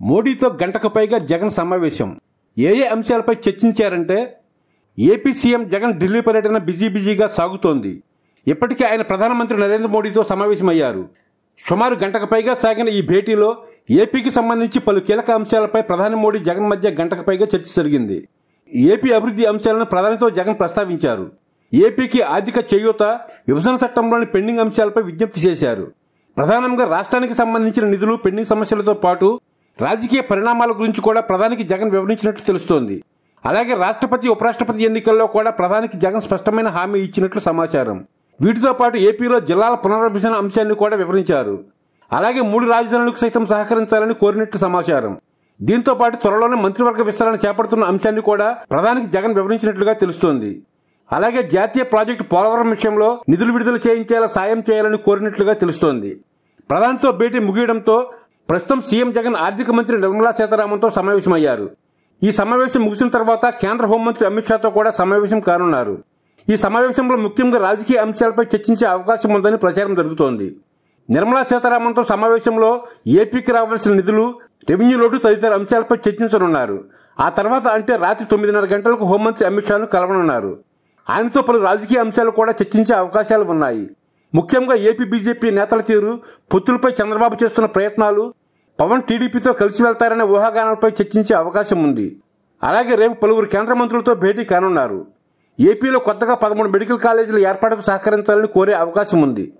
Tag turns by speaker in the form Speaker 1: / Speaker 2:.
Speaker 1: మోడీతో గంటకు పైగా జగన్ సమావేశం. ఏ ఏ అంశాలపై చర్చించారంటే ఏపీ సీఎం జగన్ ఢిల్లీ పర్యటన బిజీ బిజీగా సాగుతోంది. ఇప్పటికే ఆయన ప్రధానమంత్రి నరేంద్ర మోడీతో సమావేశమయ్యారు. సుమారు గంటకు పైగా సాగిన ఈ భేటీలో ఏపీకి సంబంధించి పలు కీలక అంశాలపై ప్రధాని మోడీ జగన్ మధ్య గంటకు పైగా చర్చ జరిగింది. ఏపీ అభివృద్ధి అంశాలను ప్రధానితో జగన్ ప్రస్తావించారు. ఏపీకి ఆర్థిక చేయూత విభజన చట్టంలోని పెండింగ్ అంశాలపై విజ్ఞప్తి చేశారు. ప్రధానంగా రాష్ట్రానికి సంబంధించిన నిధులు పెండింగ్ సమస్యలతో పాటు రాజకీయ పరిణామాల గురించి కూడా ప్రధానికి జగన్ వివరించినట్లు తెలుస్తోంది. అలాగే రాష్ట్రపతి ఉపరాష్ట్రపతి ఎన్నికల్లో కూడా ప్రధానికి జగన్ స్పష్టమైన హామీ ఇచ్చినట్లు సమాచారం. వీటితో పాటు ఏపీలో జిల్లాల పునర్విభజన అంశాన్ని కూడా వివరించారు. అలాగే మూడు రాజధానులకు సైతం సహకరించాలని కోరినట్లు సమాచారం. దీంతో పాటు త్వరలోనే మంత్రివర్గ విస్తరణ చేపడుతున్న అంశాన్ని కూడా ప్రధానికి జగన్ వివరించినట్లుగా తెలుస్తోంది. అలాగే జాతీయ ప్రాజెక్టు పోలవరం విషయంలో నిధులు విడుదల చేయించేలా సాయం చేయాలని కోరినట్లుగా తెలుస్తోంది. ప్రధానితో భేటీ ముగియడంతో ప్రస్తుతం సీఎం జగన్ ఆర్థిక మంత్రి నిర్మలా సీతారామన్తో సమావేశమయ్యారు. ఈ సమావేశం ముగిసిన తర్వాత కేంద్ర హోంమంత్రి అమిత్ షాతో కూడా సమావేశం కానున్నారు. ఈ సమావేశంలో ముఖ్యంగా రాజకీయ అంశాలపై చర్చించే అవకాశం ఉందని ప్రచారం జరుగుతోంది. నిర్మలా సీతారామన్తో సమావేశంలో ఏపీకి రావాల్సిన నిధులు రెవెన్యూ లోటు తదితర అంశాలపై చర్చించనున్నారు. ఆ తర్వాత అంటే రాత్రి తొమ్మిదిన్నర గంటలకు హోంమంత్రి అమిత్ షాను కలవనున్నారు. ఆయనతో పలు రాజకీయ అంశాలు కూడా చర్చించే అవకాశాలు ఉన్నాయి. ముఖ్యంగా ఏపీ బీజేపీ నేతల తీరు పొత్తులపై చంద్రబాబు చేస్తున్న ప్రయత్నాలు పవన్ టీడీపీతో కలిసి వెళ్తారనే ఊహాగానాలపై చర్చించే అవకాశం ఉంది. అలాగే రేపు పలువురు కేంద్ర మంత్రులతో భేటీ కానున్నారు. ఏపీలో కొత్తగా పదమూడు మెడికల్ కాలేజీల ఏర్పాటుకు సహకరించాలని కోరే అవకాశం ఉంది.